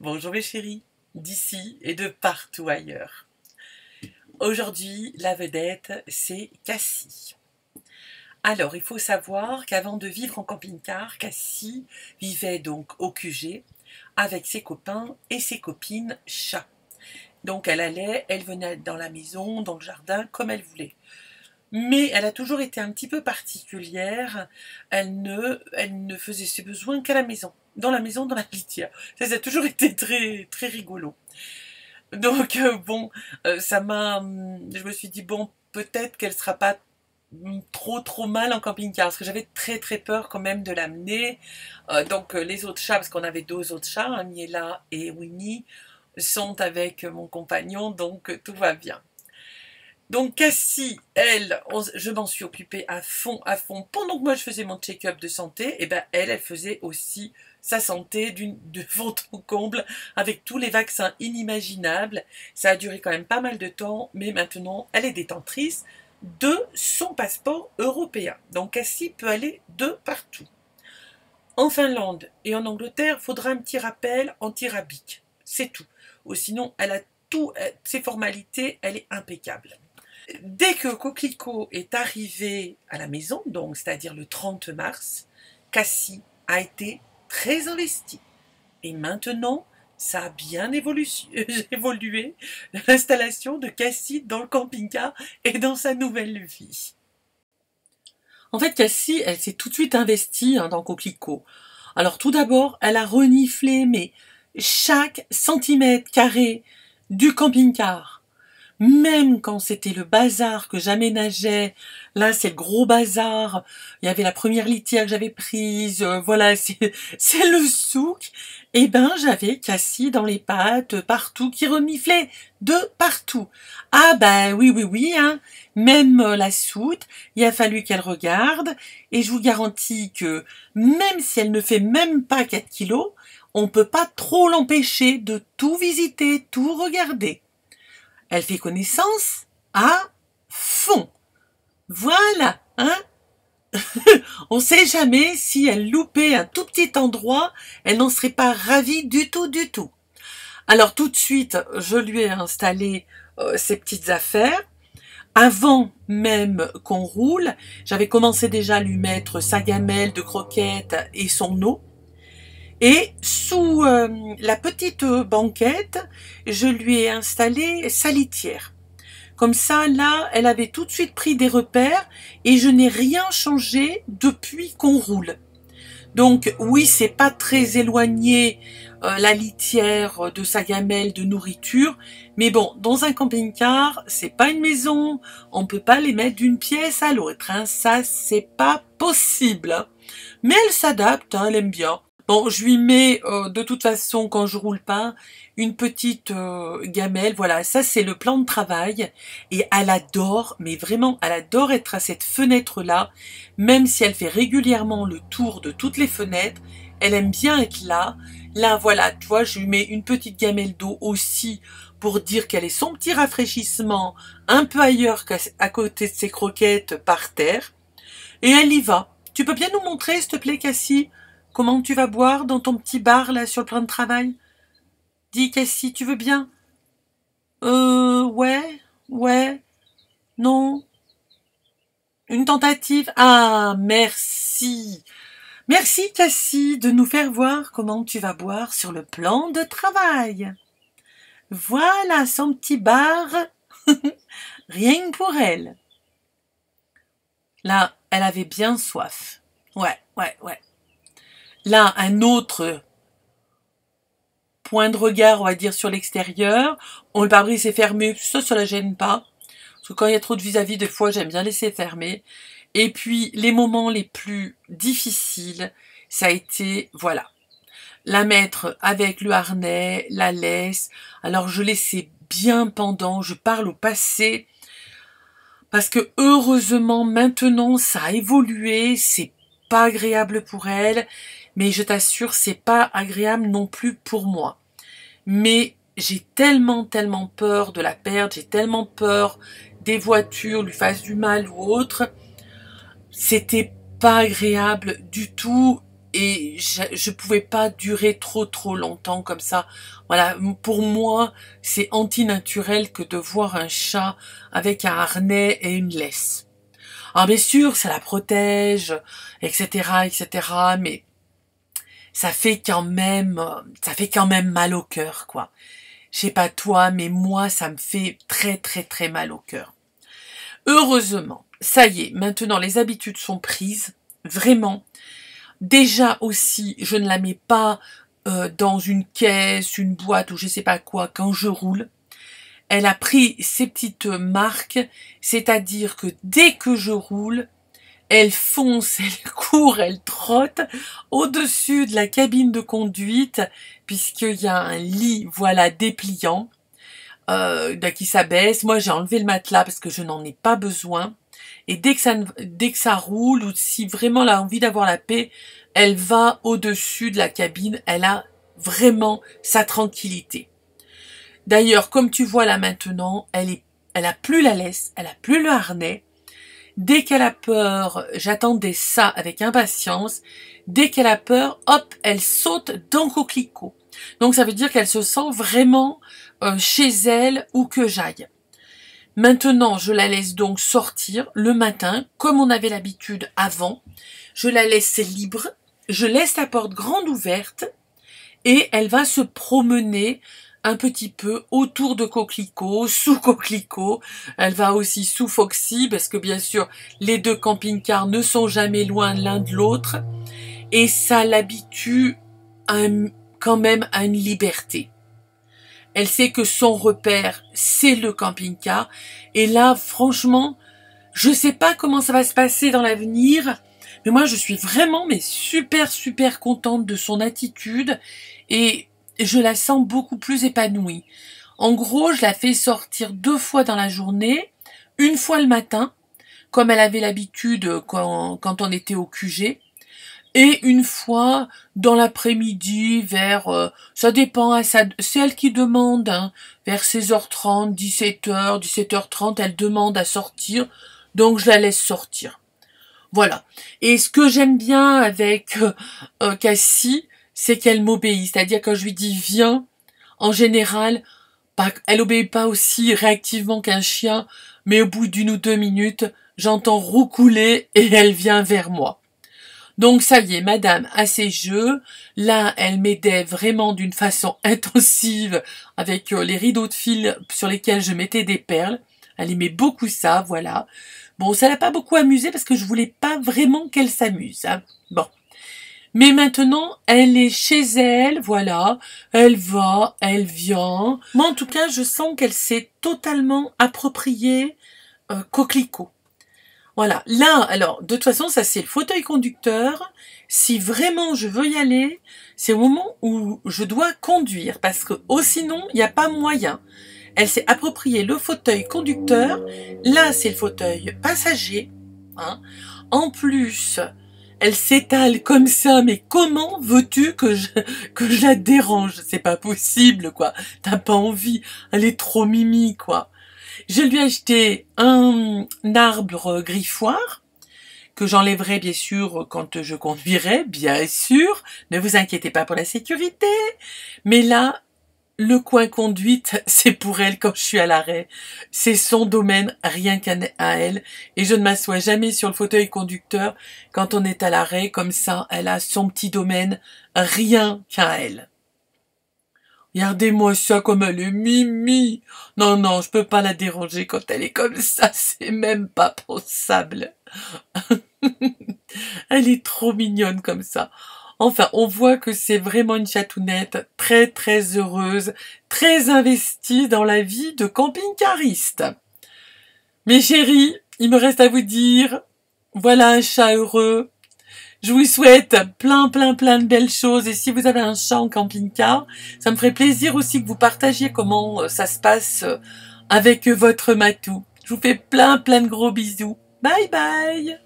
Bonjour mes chéris, d'ici et de partout ailleurs. Aujourd'hui, la vedette, c'est Cassie. Alors, il faut savoir qu'avant de vivre en camping-car, Cassie vivait donc au QG avec ses copains et ses copines chats. Donc elle allait, elle venait dans la maison, dans le jardin, comme elle voulait. Mais elle a toujours été un petit peu particulière. Elle ne, elle ne faisait ses besoins qu'à la maison, dans la maison, dans la litière. Ça, ça a toujours été très, très rigolo. Donc euh, bon, euh, ça m'a, je me suis dit bon, peut-être qu'elle sera pas trop trop mal en camping-car parce que j'avais très très peur quand même de l'amener. Euh, donc les autres chats, parce qu'on avait deux autres chats, hein, Miela et Winnie, sont avec mon compagnon, donc tout va bien. Donc Cassie, elle, je m'en suis occupée à fond, à fond. Pendant que moi je faisais mon check-up de santé, et eh ben elle, elle faisait aussi sa santé de fond en comble avec tous les vaccins inimaginables. Ça a duré quand même pas mal de temps, mais maintenant elle est détentrice de son passeport européen. Donc Cassie peut aller de partout. En Finlande et en Angleterre, faudra un petit rappel anti-rabique. C'est tout. Ou sinon, elle a tout, euh, ses formalités, elle est impeccable. Dès que Coquelicot est arrivé à la maison, donc c'est-à-dire le 30 mars, Cassie a été très investie. Et maintenant, ça a bien évolué, l'installation de Cassie dans le camping-car et dans sa nouvelle vie. En fait, Cassie, elle s'est tout de suite investie hein, dans Coquelicot. Alors tout d'abord, elle a reniflé mais chaque centimètre carré du camping-car même quand c'était le bazar que j'aménageais, là c'est le gros bazar, il y avait la première litière que j'avais prise, euh, voilà, c'est le souk, et eh ben j'avais Cassie dans les pattes partout qui reniflait de partout. Ah ben oui oui oui hein, même euh, la soute, il a fallu qu'elle regarde et je vous garantis que même si elle ne fait même pas 4 kilos, on peut pas trop l'empêcher de tout visiter, tout regarder. Elle fait connaissance à fond. Voilà, hein On sait jamais si elle loupait un tout petit endroit, elle n'en serait pas ravie du tout, du tout. Alors tout de suite, je lui ai installé euh, ces petites affaires. Avant même qu'on roule, j'avais commencé déjà à lui mettre sa gamelle de croquettes et son eau. Et sous euh, la petite banquette, je lui ai installé sa litière. Comme ça, là, elle avait tout de suite pris des repères et je n'ai rien changé depuis qu'on roule. Donc oui, c'est pas très éloigné euh, la litière de sa gamelle de nourriture, mais bon, dans un camping-car, c'est pas une maison, on peut pas les mettre d'une pièce à l'autre, hein, ça c'est pas possible. Hein. Mais elle s'adapte, hein, elle aime bien. Bon, je lui mets euh, de toute façon quand je roule pas une petite euh, gamelle. Voilà, ça c'est le plan de travail et elle adore, mais vraiment, elle adore être à cette fenêtre là, même si elle fait régulièrement le tour de toutes les fenêtres. Elle aime bien être là. Là, voilà, tu vois, je lui mets une petite gamelle d'eau aussi pour dire qu'elle est son petit rafraîchissement un peu ailleurs qu'à côté de ses croquettes par terre. Et elle y va. Tu peux bien nous montrer, s'il te plaît, Cassie? Comment tu vas boire dans ton petit bar là sur le plan de travail? Dis Cassie, tu veux bien? Euh ouais, ouais, non. Une tentative Ah merci. Merci Cassie de nous faire voir comment tu vas boire sur le plan de travail. Voilà son petit bar. Rien que pour elle. Là, elle avait bien soif. Ouais, ouais, ouais. Là, un autre point de regard, on va dire, sur l'extérieur. On le pare-brise est fermé, ça, ça la gêne pas. Parce que quand il y a trop de vis-à-vis, des fois, j'aime bien laisser fermer. Et puis, les moments les plus difficiles, ça a été, voilà, la mettre avec le harnais, la laisse. Alors, je laissais bien pendant, je parle au passé, parce que heureusement, maintenant, ça a évolué, c'est pas agréable pour elle mais je t'assure, c'est pas agréable non plus pour moi. Mais j'ai tellement, tellement peur de la perdre, j'ai tellement peur des voitures lui fassent du mal ou autre. C'était pas agréable du tout. et je, je pouvais pas durer trop trop longtemps comme ça. Voilà, pour moi, c'est antinaturel que de voir un chat avec un harnais et une laisse. Alors bien sûr, ça la protège, etc., etc., mais ça fait quand même, ça fait quand même mal au cœur, quoi. Je sais pas toi, mais moi, ça me fait très très très mal au cœur. Heureusement, ça y est, maintenant les habitudes sont prises, vraiment. Déjà aussi, je ne la mets pas euh, dans une caisse, une boîte ou je sais pas quoi quand je roule. Elle a pris ses petites marques, c'est-à-dire que dès que je roule, elle fonce, elle court, elle trotte au-dessus de la cabine de conduite, puisqu'il y a un lit, voilà, dépliant, euh, qui s'abaisse. Moi, j'ai enlevé le matelas parce que je n'en ai pas besoin. Et dès que ça, dès que ça roule, ou si vraiment elle a envie d'avoir la paix, elle va au-dessus de la cabine, elle a vraiment sa tranquillité. D'ailleurs, comme tu vois là maintenant, elle est, elle a plus la laisse, elle a plus le harnais. Dès qu'elle a peur, j'attendais ça avec impatience. Dès qu'elle a peur, hop, elle saute dans coquelicot. Donc ça veut dire qu'elle se sent vraiment euh, chez elle où que j'aille. Maintenant, je la laisse donc sortir le matin, comme on avait l'habitude avant. Je la laisse libre, je laisse la porte grande ouverte et elle va se promener un petit peu autour de Coquelicot, sous Coquelicot. Elle va aussi sous Foxy parce que bien sûr les deux camping-cars ne sont jamais loin l'un de l'autre et ça l'habitue quand même à une liberté. Elle sait que son repère, c'est le camping-car. Et là, franchement, je sais pas comment ça va se passer dans l'avenir, mais moi, je suis vraiment, mais super, super contente de son attitude et je la sens beaucoup plus épanouie. En gros, je la fais sortir deux fois dans la journée, une fois le matin, comme elle avait l'habitude quand, quand on était au QG, et une fois dans l'après-midi vers euh, ça dépend à c'est elle qui demande hein, vers 16h30 17h 17h30 elle demande à sortir donc je la laisse sortir voilà et ce que j'aime bien avec euh, euh, Cassie c'est qu'elle m'obéit c'est-à-dire quand je lui dis viens en général elle obéit pas aussi réactivement qu'un chien mais au bout d'une ou deux minutes j'entends roucouler et elle vient vers moi donc ça y est, madame a ses jeux. Là, elle m'aidait vraiment d'une façon intensive avec euh, les rideaux de fil sur lesquels je mettais des perles. Elle aimait beaucoup ça, voilà. Bon, ça l'a pas beaucoup amusé parce que je voulais pas vraiment qu'elle s'amuse. Hein. Bon. Mais maintenant, elle est chez elle, voilà. Elle va, elle vient. Moi, en tout cas, je sens qu'elle s'est totalement appropriée euh, Coquelicot. Voilà. Là, alors, de toute façon, ça c'est le fauteuil conducteur. Si vraiment je veux y aller, c'est au moment où je dois conduire, parce que oh, sinon, il n'y a pas moyen. Elle s'est approprié le fauteuil conducteur. Là, c'est le fauteuil passager. Hein. En plus, elle s'étale comme ça, mais comment veux-tu que je, que je la dérange? C'est pas possible, quoi. T'as pas envie. Elle est trop mimi, quoi. Je lui ai acheté un arbre griffoir que j'enlèverai bien sûr quand je conduirai, bien sûr. Ne vous inquiétez pas pour la sécurité. Mais là, le coin conduite, c'est pour elle quand je suis à l'arrêt. C'est son domaine, rien qu'à elle. Et je ne m'assois jamais sur le fauteuil conducteur quand on est à l'arrêt. Comme ça, elle a son petit domaine, rien qu'à elle. Regardez-moi ça comme elle est mimi. Non, non, je peux pas la déranger quand elle est comme ça. C'est même pas pensable. elle est trop mignonne comme ça. Enfin, on voit que c'est vraiment une chatounette très très heureuse, très investie dans la vie de camping-cariste. Mes chéris, il me reste à vous dire, voilà un chat heureux, je vous souhaite plein, plein, plein de belles choses. Et si vous avez un chat en camping-car, ça me ferait plaisir aussi que vous partagiez comment euh, ça se passe euh, avec votre matou. Je vous fais plein, plein de gros bisous. Bye bye